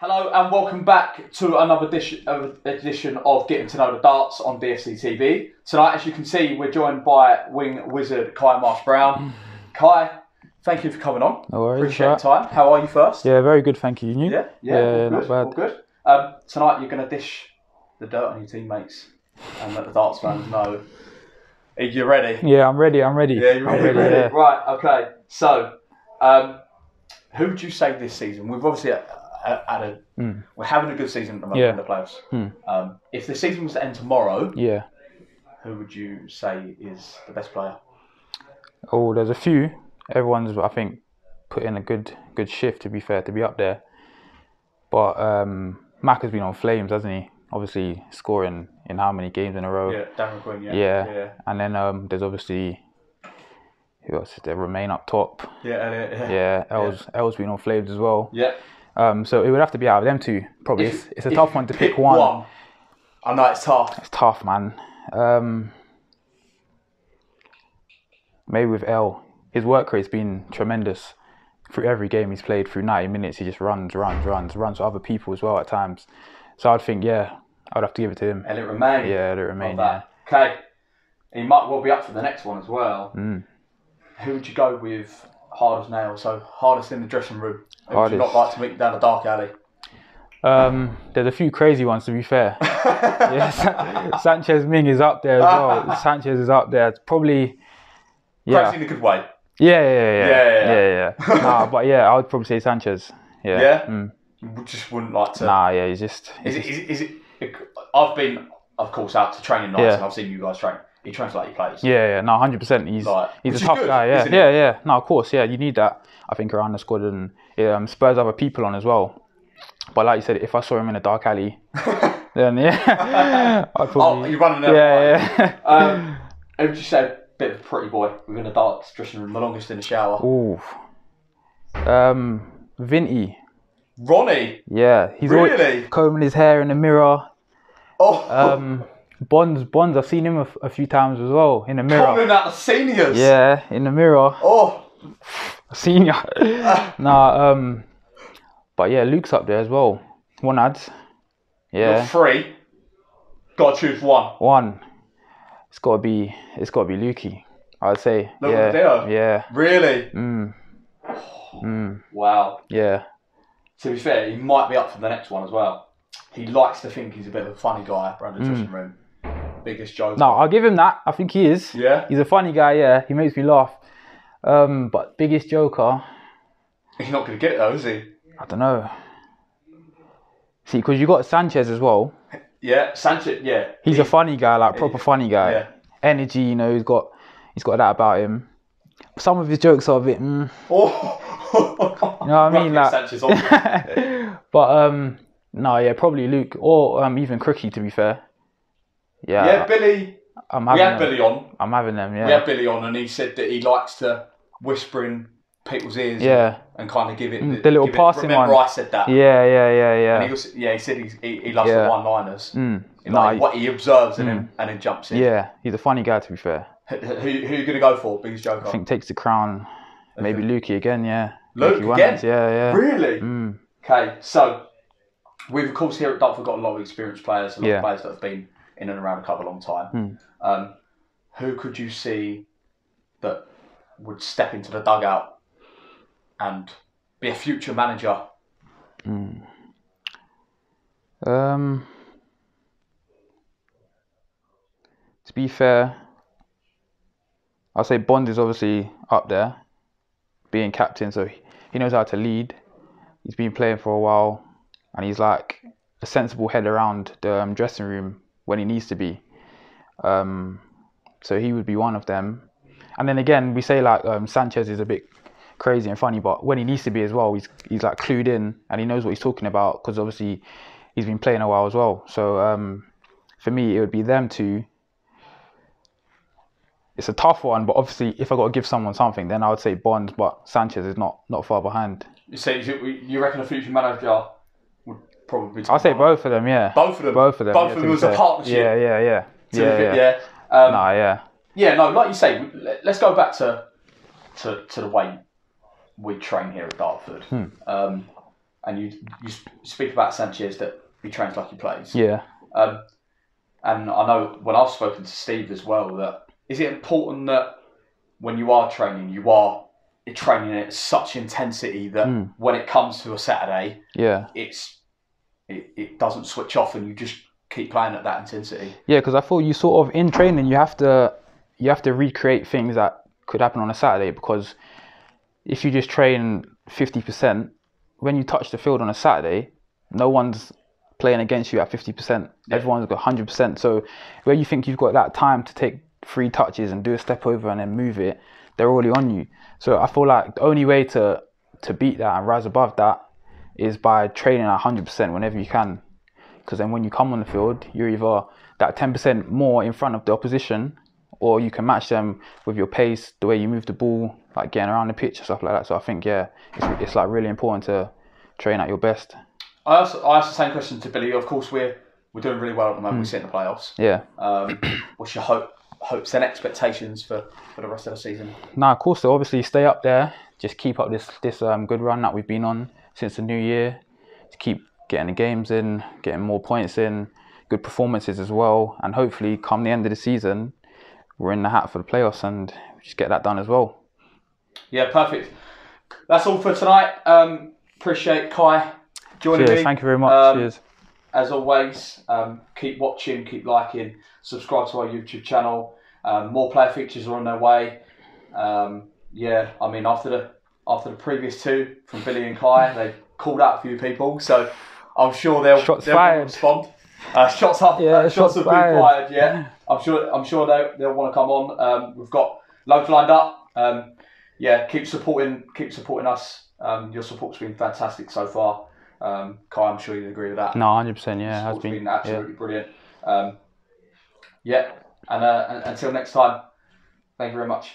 Hello and welcome back to another edition, uh, edition of Getting to Know the Darts on DFC TV. Tonight, as you can see, we're joined by wing wizard Kai Marsh Brown. Ky, thank you for coming on. No worries, Appreciate the time. How are you first? Yeah, very good, thank you. And you? yeah, yeah, Yeah, all not good, bad. all good. Um, tonight, you're going to dish the dirt on your teammates and let the darts fans know. Are you ready? Yeah, I'm ready. I'm ready. Yeah, you're I'm ready, ready. ready. yeah. Right, okay. So, um, who would you say this season? We've obviously uh, a, Mm. we're having a good season at the moment Yeah. in the playoffs. Mm. Um, if the season was to end tomorrow, Yeah. who would you say is the best player? Oh, there's a few. Everyone's, I think, put in a good good shift. To be fair, to be up there. But um, Mac has been on flames, hasn't he? Obviously, scoring in how many games in a row? Yeah, Darren McQueen. Yeah, Yeah. yeah, And then um, there's obviously who else is there? Romain up top. yeah, Elliot, yeah. Yeah, Els Els been on flames as well. Yeah. Um, so it would have to be out of them two. Probably If- it's, it's a tough one to pick, pick one. I know it's tough. It's tough, man. Um, maybe with L, his work rate's been tremendous. Through every game he's played, through 90 minutes, he just runs, runs, runs, runs for other people as well at times. So I'd think, yeah, I'd have to give it to him. Elliot Romain. Yeah, they Love Romain. Yeah. Okay. He might well be up for the next one as well. Mm. Who would you go with hard as nails? So hardest in the dressing room. Who would you not like to meet down the dark alley? Um, there's a few crazy ones to be fair. yeah, Sa- Sanchez Ming is up there as well. Sanchez is up there. It's probably. Yeah. Crazy in a good way. Yeah, yeah, yeah, Yeah, yeah, yeah, yeah, yeah. nah, but yeah, I would probably say Sanchez. Yeah. Yeah? Mm. You just wouldn't like to. Nah, yeah, he's just. Is he's it, is it? Is it? I've been, of course, out to training nights Yeah. and I've seen you guys train. He trains like he plays. Yeah, yeah, no, hundred percent. He's Like, he's a tough good, guy. Yeah, yeah, yeah. No, of course, yeah. You need that. I think around the squad and um, spurs other people on as well. But like you said, if I saw him in a dark alley, then yeah, I'd Oh, you're running there. yeah, yeah. Um, who would you say a bit of a pretty boy within a dark dressing room, the longest in the shower? Ooh. Um, Vinty. Ronnie. Yeah, he's Really? combing his hair in the mirror. Oh, Um, Bonds, Bonds. I've seen him a, f- a few times as well in the mirror. calling out seniors. Yeah, in the mirror. Oh, Senior. nah, um, but yeah, Luke's up there as well. One ads. you're Yeah, three. Got to choose one. one. It's gotta be. It's gotta be Lukey. I'd say. Luke yeah, yeah. Really? Mm, mm, Wow. yeah. To be fair, he might be up for the next one as well. He likes to think he's a bit of a funny guy around the dressing room. Biggest joke. Mm. No, I'll give him that. I think he is. Yeah? He's a funny guy. Yeah, he makes me laugh. Um, but biggest joker, He's not going to get it though, is he? I don't know. See, because you got Sanchez as well. Yeah, Sanchez. Yeah, He's He- a funny guy, like proper funny guy. Yeah. Energy, you know, he's got he's got that about him. Some of his jokes are a bit, mm, Oh, you know what I mean, like. Sanchez on. but um, no, yeah, probably Luke or um even Crookie to be fair. Yeah, yeah, Billy. I'm We had them. Billy on. I'm having them. Yeah, We had Billy on, and he said that he likes to whisper in people's ears. yeah, and kind of give it Mm, the little give it- remember one. I said that. yeah, yeah, yeah, And yeah. he was, yeah, he said he's, he, he loves Yeah. the one-liners. Mm, Like, no, what he observes and then and then jumps in. yeah, he's a funny guy to be fair. Who, who, who you gonna go for? Biggest joker. I think takes the crown. Maybe Lukey again. Yeah, Luke Lukey again? Yeah, yeah. Really? Mm, Okay, so we've of course here at Dartford got a lot of experienced players, a lot Yeah. of players that have been in and around the club a long time. Hmm. Um, who could you see that would step into the dugout and be a future manager? Um, to be fair, I'll say Bond is obviously up there, being captain, so he- he knows how to lead. He's been playing for a while, and he's like a sensible head around the um, dressing room when he needs to be. Um, so he would be one of them. And then again, we say like um, Sanchez is a bit crazy and funny, but when he needs to be as well, he's he's like clued in and he knows what he's talking about because obviously he's been playing a while as well. So um, for me, it would be them two. It's a tough one, but obviously, if I got to give someone something, then I would say Bond. But Sanchez is not not far behind. You say you, reckon a future manager probably? I'll say both of them. Yeah, Both of them. both of them. Both yeah, of them be as a partnership. Yeah, yeah, yeah, yeah, the- yeah. yeah. Um, Nah, yeah. Yeah, no, like you say, let- let's go back to to, to the way we train here at Dartford. Hmm. Um, and you you speak about Sanchez that he trains like he plays. Yeah. Um, and I know when I've spoken to Steve as well that is it important that when you are training, you are training at such intensity that Mm. when it comes to a Saturday, Yeah. it's it, it doesn't switch off and you just keep playing at that intensity. Yeah, because I thought you sort of in training you have to you have to recreate things that could happen on a Saturday because if you just train fifty percent, when you touch the field on a Saturday, no one's playing against you at fifty percent. Everyone's got hundred percent. So where you think you've got that time to take three touches and do a step over and then move it, they're already on you. So I feel like the only way to to beat that and rise above that is by training hundred percent whenever you can because then when you come on the field, you're either that 10% more in front of the opposition, or you can match them with your pace, the way you move the ball, like getting around the pitch and stuff like that. So I think yeah, it's, it's like really important to train at your best. I also I asked the same question to Billy. Of course, we're we're doing really well at the moment. Hmm. We're sitting in the playoffs. Yeah. Um, what's your hope, hopes and expectations for, for the rest of the season? Now, of course, So obviously stay up there, just keep up this this um, good run that we've been on since the new year. To keep getting the games in, getting more points in, good performances as well, and hopefully, come the end of the season, we're in the hat for the playoffs and just get that done as well. Yeah, perfect. That's all for tonight. Um, appreciate Ky joining Cheers. me. Thank you very much. Um, Cheers. As always, um, keep watching, keep liking, subscribe to our YouTube channel. Um, more player features are on their way. Um, yeah, I mean after the after the previous two from Billy and Ky, they called out a few people, so I'm sure they'll Shots they'll fired. respond. Uh, shots up, Yeah, uh, shots, shots have been fired. fired. Yeah, I'm sure. I'm sure they they'll want to come on. Um, we've got loads lined up. Um, yeah, keep supporting, keep supporting us. Um, your support's been fantastic so far. Um, Ky, I'm sure you'd agree with that. No, 100%. Yeah, it has been. been yeah. absolutely brilliant. Um, yeah, and, uh, and until next time, thank you very much.